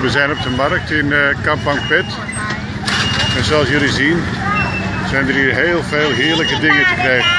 We zijn op de markt in eh, Kampang Pet. En zoals jullie zien zijn er hier heel veel heerlijke dingen te krijgen.